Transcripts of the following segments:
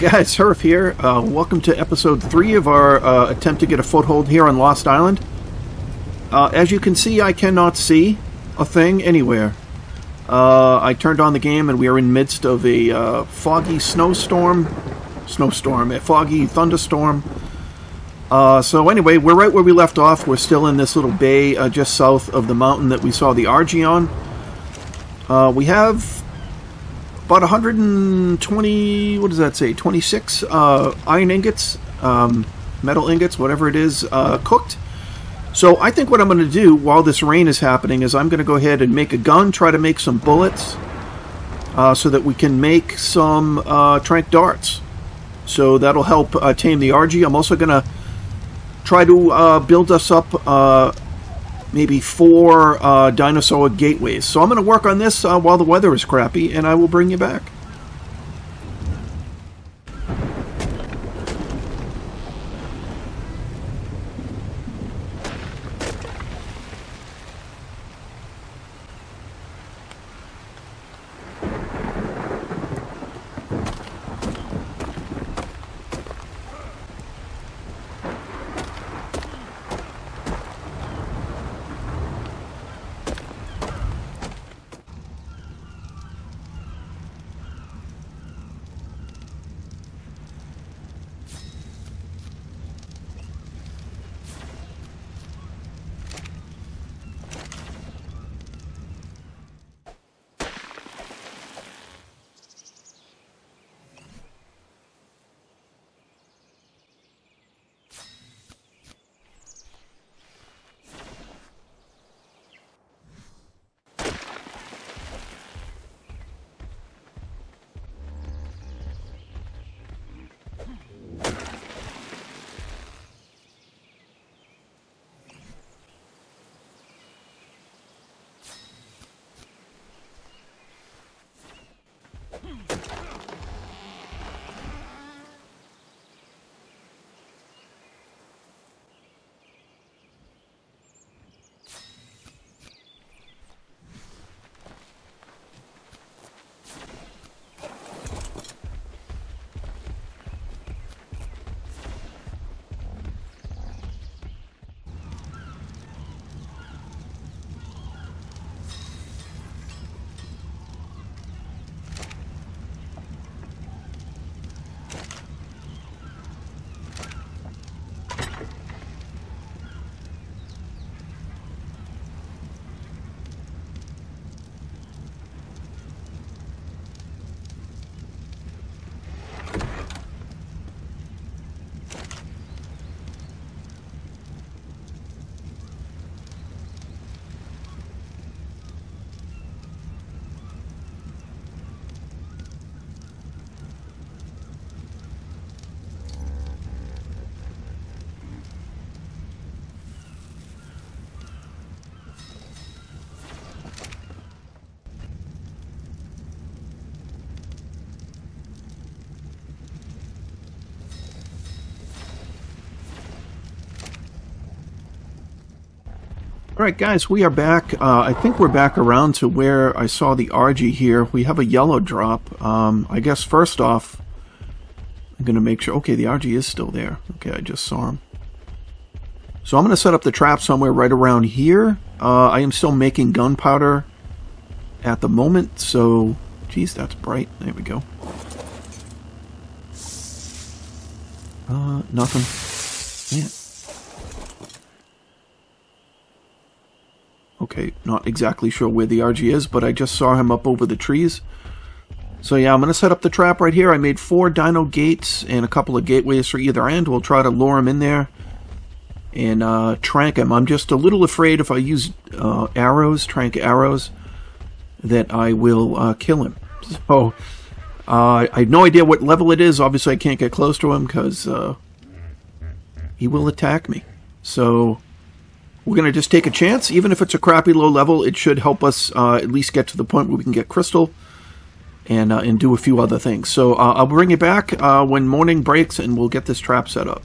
Guys, Herf here. Uh, welcome to episode three of our uh, attempt to get a foothold here on Lost Island. Uh, as you can see, I cannot see a thing anywhere. Uh, I turned on the game and we are in midst of a uh, foggy snowstorm, snowstorm, a foggy thunderstorm. Uh, so anyway, we're right where we left off. We're still in this little bay just south of the mountain that we saw the Argy on. we have about 120 what does that say? 26 uh, iron ingots um, metal ingots whatever it is uh, cooked. So I think what I'm going to do while this rain is happening is I'm going to go ahead and make a gun try to make some bullets uh, so that we can make some uh, trank darts. So that'll help uh, tame the Argy I'm also going to try to uh, build us up maybe four uh, dinosaur gateways. So I'm going to work on this uh, while the weather is crappy, and I will bring you back. All right, guys, we are back. Uh, I think we're back around to where I saw the Argy here. We have a yellow drop. Um, I guess first off, I'm going to make sure... Okay, the Argy is still there. Okay, I just saw him. So I'm going to set up the trap somewhere right around here. Uh, I am still making gunpowder at the moment, so... Geez, that's bright. There we go. Uh, nothing. Yeah. Okay, not exactly sure where the Argy is, but I just saw him up over the trees. So yeah, I'm going to set up the trap right here. I made four dino gates and a couple of gateways for either end. We'll try to lure him in there and uh, trank him. I'm just a little afraid if I use uh, arrows, trank arrows, that I will uh, kill him. So uh, I have no idea what level it is. Obviously, I can't get close to him because uh, he will attack me. So we're going to just take a chance. Even if it's a crappy low level, it should help us uh, at least get to the point where we can get crystal and, uh, and do a few other things. So uh, I'll bring you back uh, when morning breaks and we'll get this trap set up.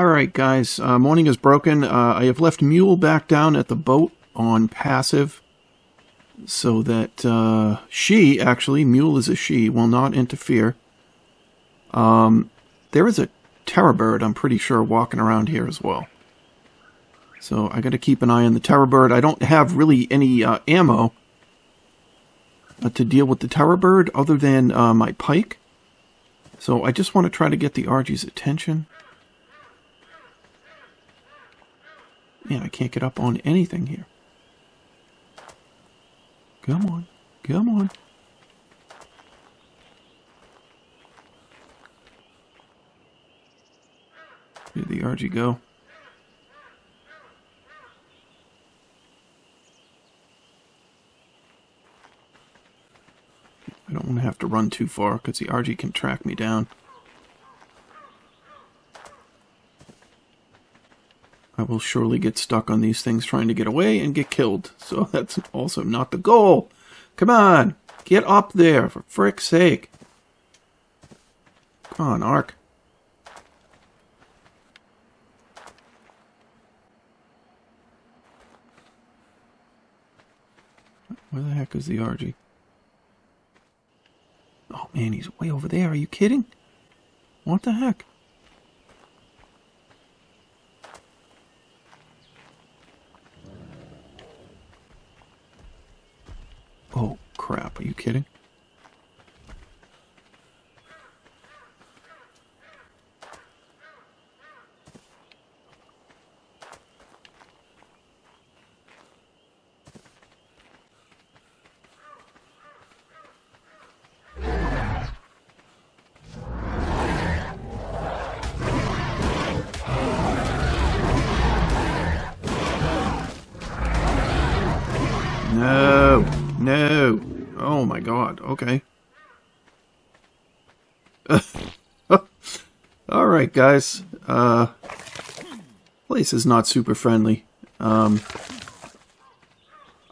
Alright, guys, uh, morning is broken. Uh, I have left Mule back down at the boat on passive so that uh, she, actually, Mule is a she, will not interfere. Um, there is a terror bird, I'm pretty sure, walking around here as well. So I got to keep an eye on the terror bird. I don't have really any uh, ammo uh, to deal with the terror bird other than uh, my pike. So I just want to try to get the Argy's attention. Man, I can't get up on anything here. Come on. Come on. Where'd the Argy go? I don't want to have to run too far because the Argy can track me down. I will surely get stuck on these things trying to get away and get killed. So that's also not the goal. Come on, get up there, for frick's sake. Come on, Ark. Where the heck is the Argy? Oh man, he's way over there. Are you kidding? What the heck? Oh, crap. Are you kidding? No, no. Oh my god, okay. Alright, guys. Uh, place is not super friendly. Um,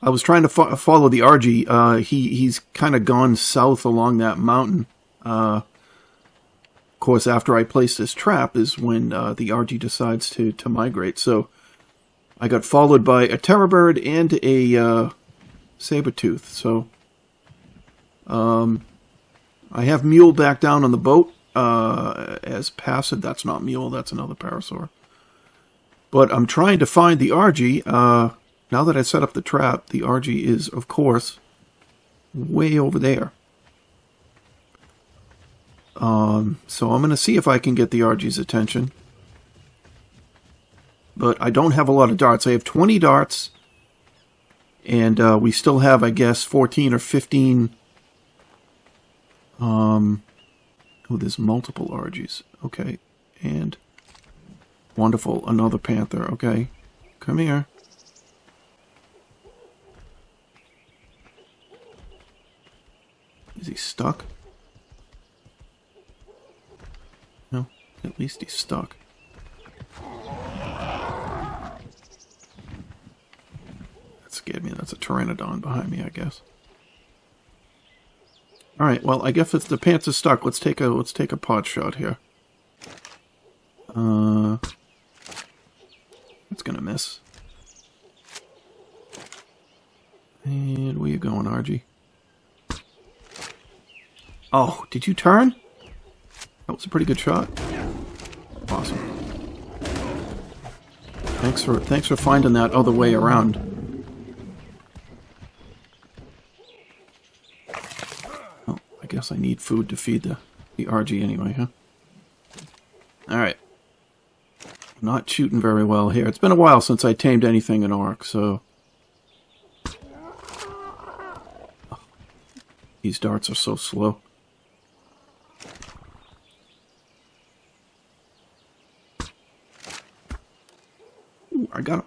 I was trying to fo follow the Argy. Uh, he, he's kind of gone south along that mountain. Uh, of course, after I place this trap is when uh, the Argy decides to, to migrate. So I got followed by a terror bird and a uh, saber tooth. So um, I have Mule back down on the boat uh, as passive. That's not Mule. That's another Parasaur. But I'm trying to find the Argy. Uh, now that I set up the trap, the Argy is, of course, way over there. Um, so I'm going to see if I can get the Argy's attention. But I don't have a lot of darts. I have 20 darts. And uh, we still have, I guess, 14 or 15... Um, oh, there's multiple Argies. Okay. And... Wonderful. Another Panther. Okay. Come here. Is he stuck? No, at least he's stuck. Scared me. That's a Pteranodon behind me, I guess. All right. Well, I guess if the pants are stuck, let's take a let's take a pot shot here. Uh, it's gonna miss. And where you going, Argy? Oh, did you turn? That was a pretty good shot. Awesome. Thanks for thanks for finding that other way around. Oh, I guess I need food to feed the the Argy anyway, huh? All right. Not shooting very well here. It's been a while since I tamed anything in Ark, so these darts are so slow. Ooh, I got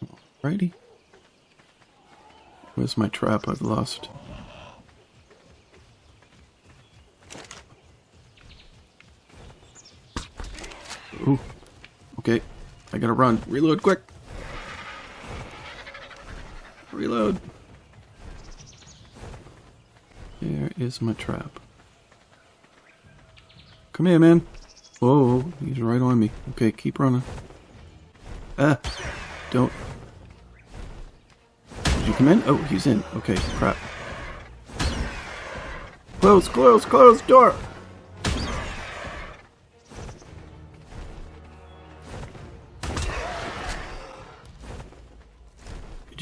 him. Righty. Where's my trap I've lost? Ooh. Okay. I gotta run. Reload quick. Reload. There is my trap. Come here, man. Whoa, he's right on me. Okay, keep running. Ah, don't. Did you come in? Oh, he's in. Okay, crap. Close, close, close, door!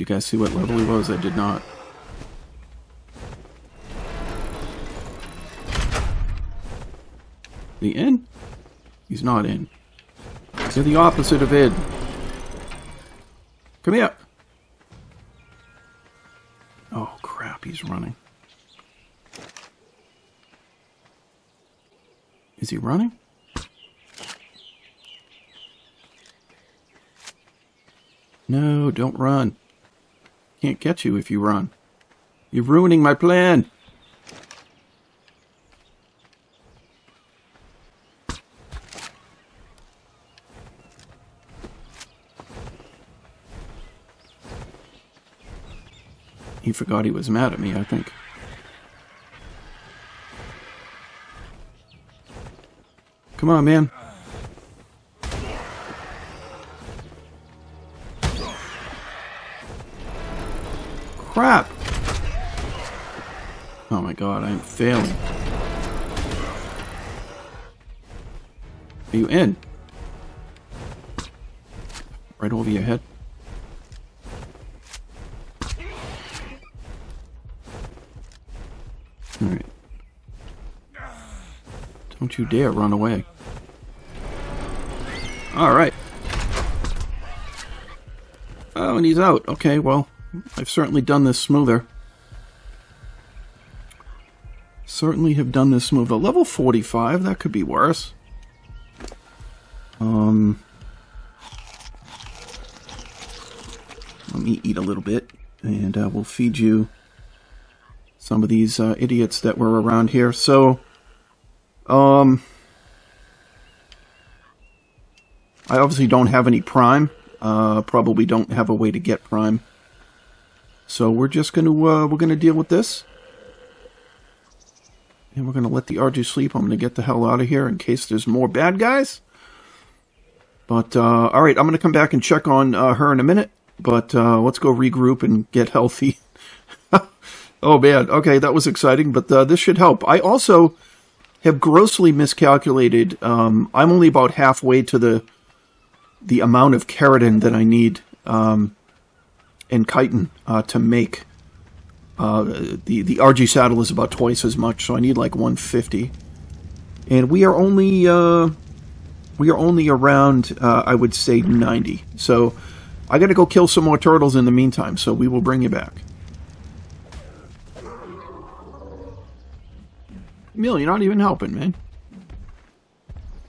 You guys see what level he was? I did not. The in? He's not in. You're the opposite of in. Come here. Oh crap, he's running. Is he running? No, don't run. Can't get you if you run. You're ruining my plan. He forgot he was mad at me, I think. Come on, man. Crap! Oh my god, I am failing. Are you in? Right over your head. Alright. Don't you dare run away. Alright. Oh, and he's out. Okay, well, I've certainly done this smoother. Certainly have done this smoother. Level 45, that could be worse. Um... Let me eat a little bit, and uh, we'll feed you some of these uh, idiots that were around here. So, um, I obviously don't have any prime. Uh, probably don't have a way to get prime. So we're just going to uh, we're going to deal with this, and we're going to let the Argy sleep. I'm going to get the hell out of here in case there's more bad guys. But uh, all right, I'm going to come back and check on uh, her in a minute. But uh, let's go regroup and get healthy. oh man, okay, that was exciting, but uh, this should help. I also have grossly miscalculated. Um, I'm only about halfway to the the amount of keratin that I need um, in chitin uh, to make. Uh, the the Argy saddle is about twice as much, so I need like 150, and we are only uh, we are only around uh, I would say 90. So I got to go kill some more turtles in the meantime, so we will bring you back. Mule, you're not even helping, man.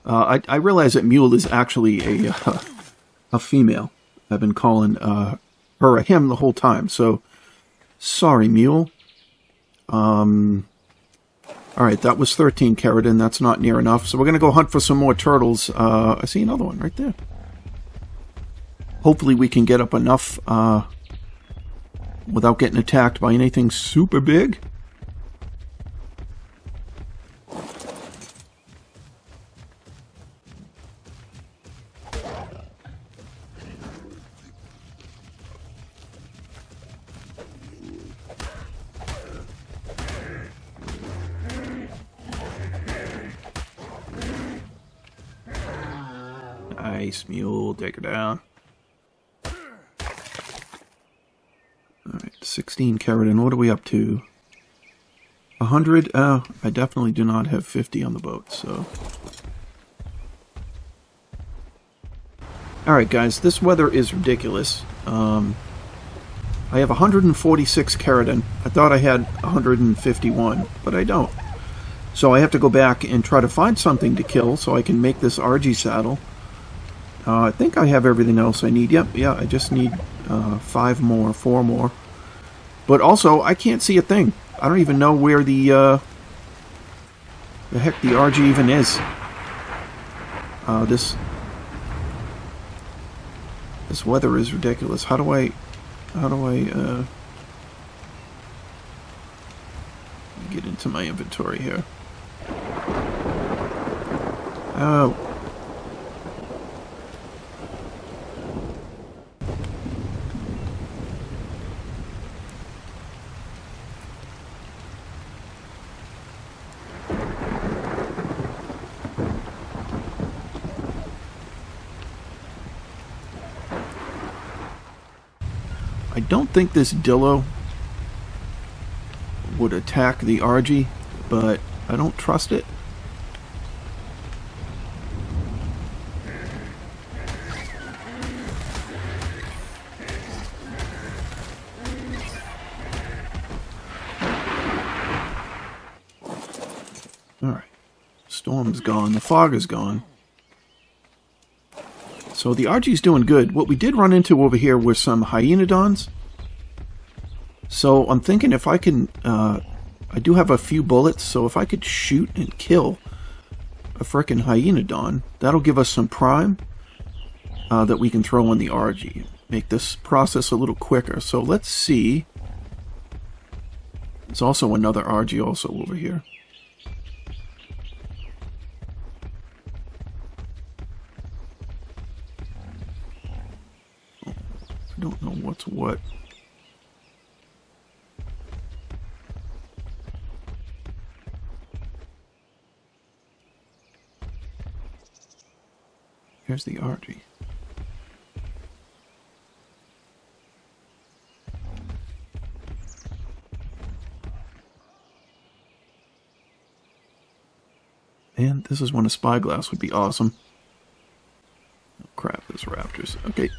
Uh, I, I realize that Mule is actually a a female. I've been calling uh, her a him the whole time, so sorry, Mule. Um, all right, that was 13 keratin. That's not near enough, so we're going to go hunt for some more turtles. Uh, I see another one right there hopefully we can get up enough uh, without getting attacked by anything super big. Nice mule, take her down. Alright, 16 keratin. What are we up to? 100? Uh, I definitely do not have 50 on the boat, so... Alright guys, this weather is ridiculous. Um, I have 146 keratin. I thought I had 151, but I don't. So I have to go back and try to find something to kill so I can make this Argy saddle. Uh, I think I have everything else I need. Yep, yeah, I just need uh, five more, four more. But also, I can't see a thing. I don't even know where the, uh, the heck the Argy even is. Uh, this, this weather is ridiculous. How do I, how do I, uh, get into my inventory here? Oh. I don't think this Dillo would attack the Argy, but I don't trust it. Alright. Storm's gone. The fog is gone. So the Argy's doing good. What we did run into over here were some Hyaenodons. So I'm thinking if I can... Uh, I do have a few bullets, so if I could shoot and kill a frickin' Hyaenodon, that'll give us some prime uh, that we can throw on the Argy. Make this process a little quicker. So let's see. There's also another Argy also over here. Don't know what's what. Here's the Argy. And this is when a spyglass would be awesome. Oh, crap, there's raptors. Okay.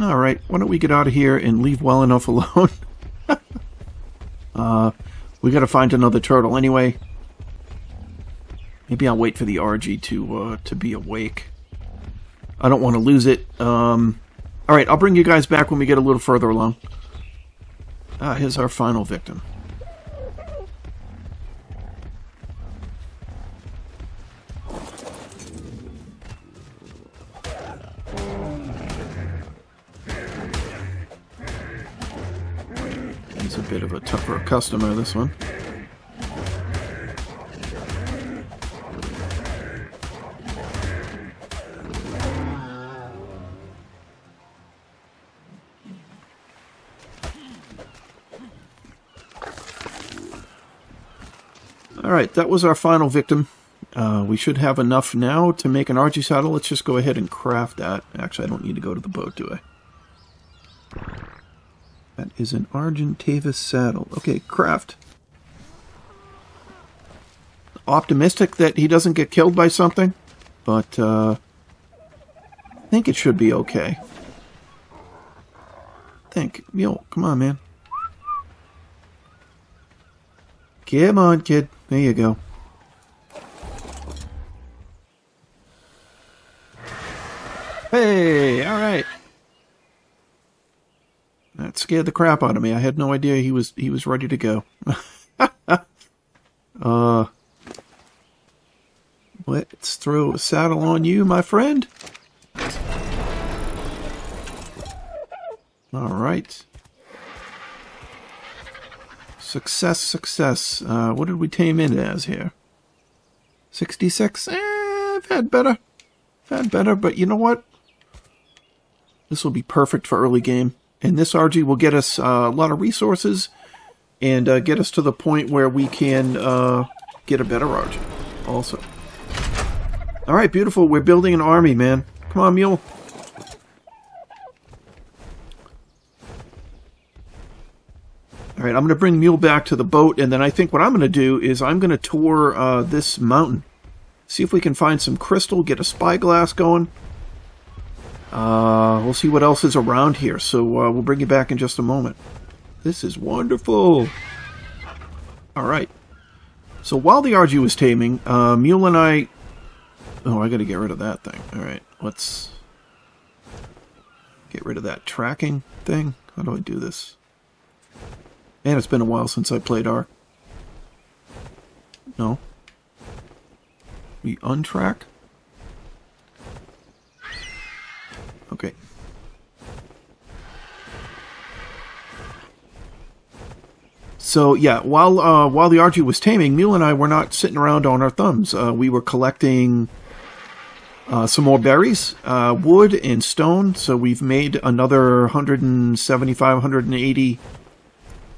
Alright, why don't we get out of here and leave well enough alone? uh, we gotta find another turtle anyway. Maybe I'll wait for the Argy to, uh, to be awake. I don't want to lose it. Um, Alright, I'll bring you guys back when we get a little further along. Ah, here's our final victim. Customer, this one. Alright, that was our final victim. Uh, we should have enough now to make an Argy saddle. Let's just go ahead and craft that. Actually, I don't need to go to the boat, do I? That is an Argentavis saddle. Okay, craft. Optimistic that he doesn't get killed by something, but uh, I think it should be okay. Think. Yo, come on, man. Come on, kid. There you go. Hey, all right. That scared the crap out of me. I had no idea he was he was ready to go. uh, let's throw a saddle on you, my friend. All right. Success, success. Uh, what did we tame it as here? 66? Eh, I've had better. I've had better, but you know what? This will be perfect for early game. And this Argy will get us uh, a lot of resources and uh, get us to the point where we can uh, get a better Argy also. All right, beautiful. We're building an army, man. Come on, Mule. All right, I'm going to bring Mule back to the boat, and then I think what I'm going to do is I'm going to tour uh, this mountain. See if we can find some crystal, get a spyglass going. Uh, we'll see what else is around here, so uh, we'll bring you back in just a moment. This is wonderful. All right. So while the Argy was taming, uh, Mule and I... Oh, I got to get rid of that thing. All right, let's get rid of that tracking thing. How do I do this? And it's been a while since I played Ark. No. We untrack? So yeah, while uh, while the Argy was taming, Mule and I were not sitting around on our thumbs. Uh, we were collecting uh, some more berries, uh, wood, and stone. So we've made another 175, 180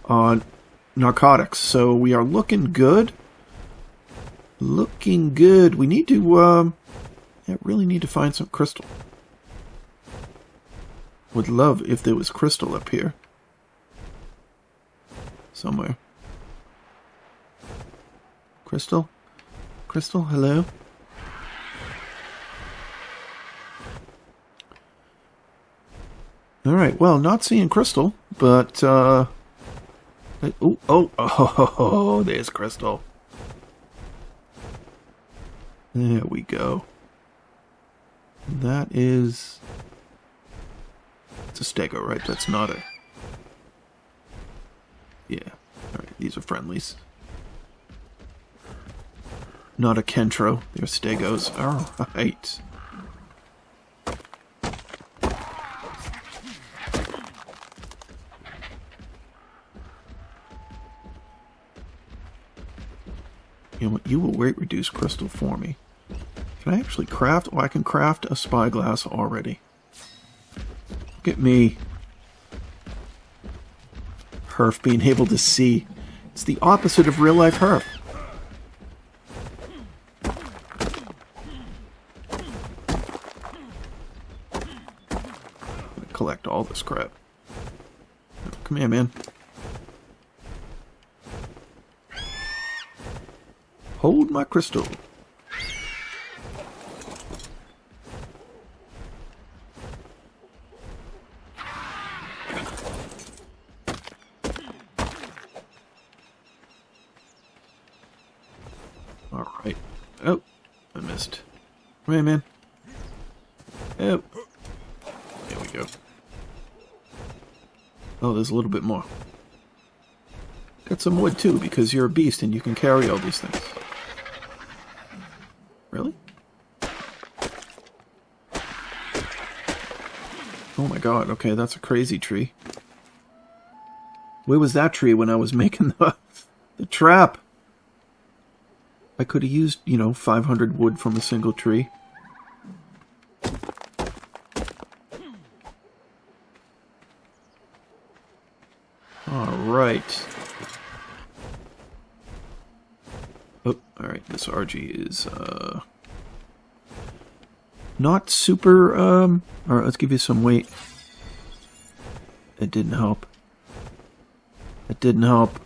uh, narcotics. So we are looking good. Looking good. We need to, um, really need to find some crystal. Would love if there was crystal up here. Somewhere. Crystal? Crystal, hello? Alright, well, not seeing crystal, but, uh... Oh, oh, oh, oh, there's crystal. There we go. That is... It's a stego, right? That's not a... Yeah. Alright, these are friendlies. Not a Kentro. They're stegos. Alright. You know what? You will weight reduce crystal for me. Can I actually craft? Oh, I can craft a spyglass already. Look at me. Herf being able to see. It's the opposite of real life Herf. collect all this crap. Come here, man. Hold my crystal. Alright. Oh, I missed. Wait, man. Oh. There we go. Oh, there's a little bit more. Got some wood too, because you're a beast and you can carry all these things. Really? Oh my god, okay, that's a crazy tree. Where was that tree when I was making the, the trap? I could have used, you know, 500 wood from a single tree. Alright. Oh, alright, this Argy is, uh... Not super, um... Alright, let's give you some weight. It didn't help. It didn't help.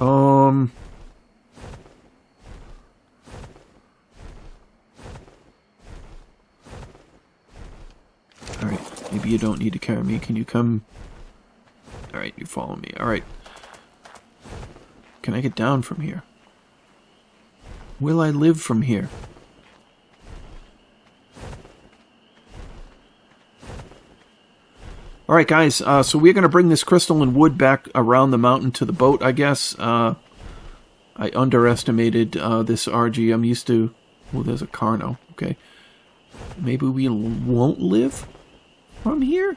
Um... Alright, maybe you don't need to carry me. Can you come... Alright, you follow me. Alright. Can I get down from here? Will I live from here? All right, guys. Uh, so we're going to bring this crystal and wood back around the mountain to the boat, I guess. Uh, I underestimated uh, this Argy. I'm used to... Oh, there's a Carno. Okay. Maybe we won't live from here?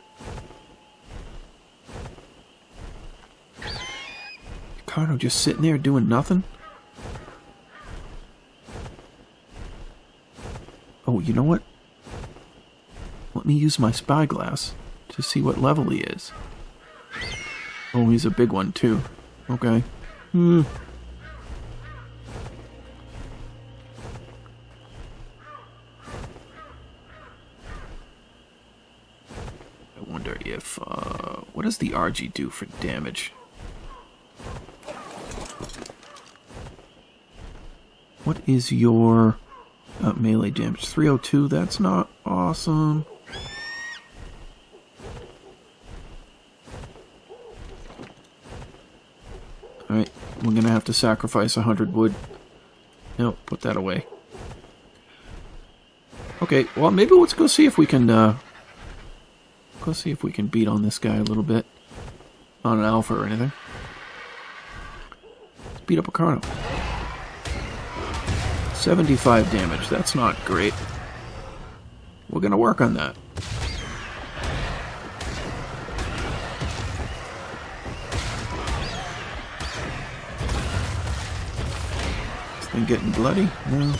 Carno just sitting there doing nothing? Oh, you know what? Let me use my spyglass to see what level he is. Oh, he's a big one, too. Okay. Hmm. I wonder if, uh, what does the Argy do for damage? What is your uh, melee damage? 302, that's not awesome. Alright, we're gonna have to sacrifice 100 wood. No, put that away. Okay, well maybe let's go see if we can, uh... Go see if we can beat on this guy a little bit. On an alpha or anything. Let's beat up a Carno. 75 damage, that's not great. We're gonna work on that. thing getting bloody? No.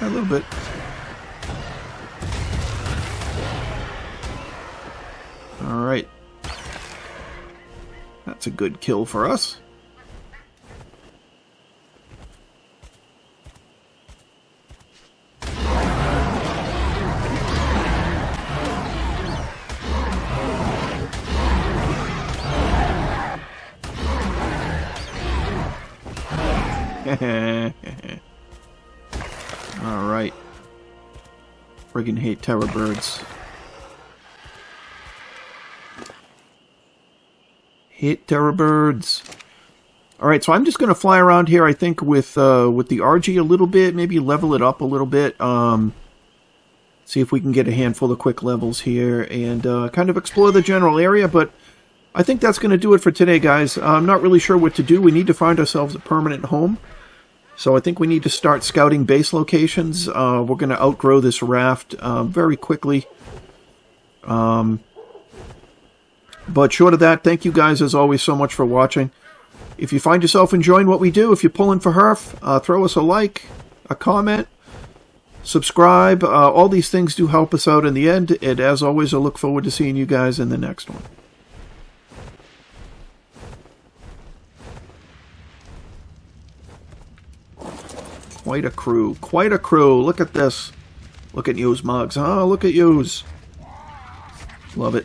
A little bit. Alright. That's a good kill for us. Terror birds. Hit terror birds. Alright, so I'm just going to fly around here, I think, with uh, with the Argy a little bit. Maybe level it up a little bit. Um, see if we can get a handful of quick levels here and uh, kind of explore the general area, but I think that's going to do it for today, guys. I'm not really sure what to do. We need to find ourselves a permanent home. So I think we need to start scouting base locations. Uh, we're going to outgrow this raft uh, very quickly. Um, but short of that, thank you guys as always so much for watching. If you find yourself enjoying what we do, if you're pulling for Herf, uh, throw us a like, a comment, subscribe. Uh, all these things do help us out in the end. And as always, I look forward to seeing you guys in the next one. Quite a crew. Quite a crew. Look at this. Look at yous, mugs. Oh, look at yous. Love it.